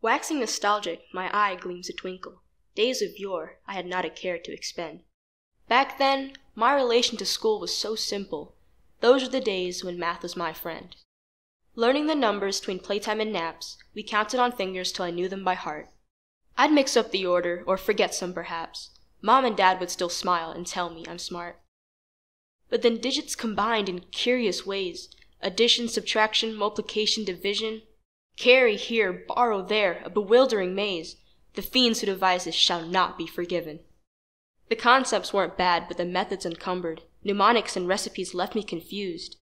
Waxing nostalgic, my eye gleams a twinkle. Days of yore I had not a care to expend. Back then, my relation to school was so simple. Those were the days when math was my friend. Learning the numbers between playtime and naps, we counted on fingers till I knew them by heart. I'd mix up the order, or forget some perhaps. Mom and Dad would still smile and tell me I'm smart. But then digits combined in curious ways addition, subtraction, multiplication, division. Carry here, borrow there, a bewildering maze. The fiends who devise this shall not be forgiven. The concepts weren't bad, but the methods encumbered. Mnemonics and recipes left me confused.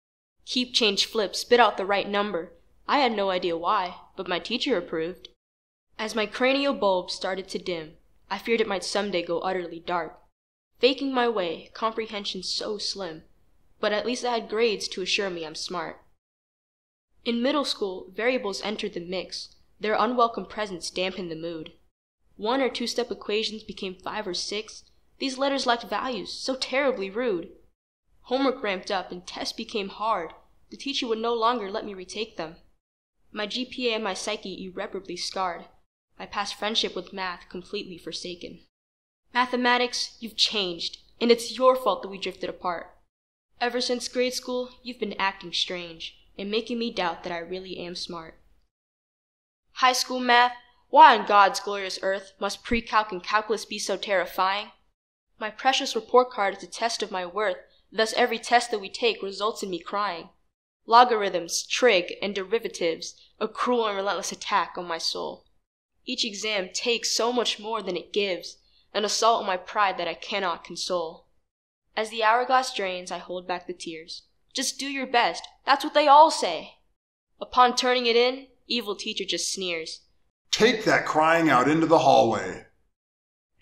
Keep, change, flip, spit out the right number. I had no idea why, but my teacher approved. As my cranial bulb started to dim, I feared it might someday go utterly dark. Faking my way, comprehension so slim, but at least I had grades to assure me I'm smart. In middle school, variables entered the mix. Their unwelcome presence dampened the mood. One or two step equations became five or six. These letters lacked values, so terribly rude. Homework ramped up and tests became hard. The teacher would no longer let me retake them. My GPA and my psyche irreparably scarred. My past friendship with math completely forsaken. Mathematics, you've changed, and it's your fault that we drifted apart. Ever since grade school, you've been acting strange and making me doubt that I really am smart. High school math, why on God's glorious earth must pre-calc and calculus be so terrifying? My precious report card is a test of my worth, thus every test that we take results in me crying. Logarithms, trig, and derivatives, a cruel and relentless attack on my soul. Each exam takes so much more than it gives, an assault on my pride that I cannot console. As the hourglass drains, I hold back the tears. Just do your best, that's what they all say. Upon turning it in, evil teacher just sneers. Take that crying out into the hallway.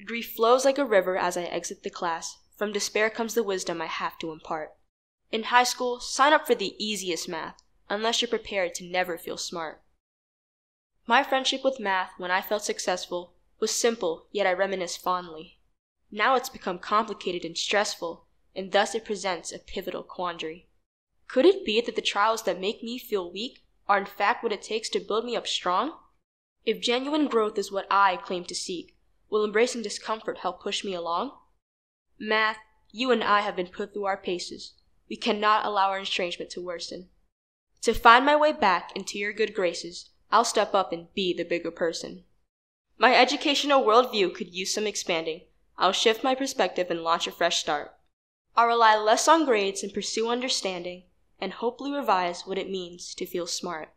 Grief flows like a river as I exit the class. From despair comes the wisdom I have to impart. In high school, sign up for the easiest math, unless you're prepared to never feel smart. My friendship with math, when I felt successful, was simple, yet I reminisce fondly. Now it's become complicated and stressful, and thus it presents a pivotal quandary. Could it be that the trials that make me feel weak are in fact what it takes to build me up strong? If genuine growth is what I claim to seek, will embracing discomfort help push me along? Math, you and I have been put through our paces. We cannot allow our estrangement to worsen. To find my way back into your good graces, I'll step up and be the bigger person. My educational worldview could use some expanding. I'll shift my perspective and launch a fresh start. I'll rely less on grades and pursue understanding, and hopefully revise what it means to feel smart.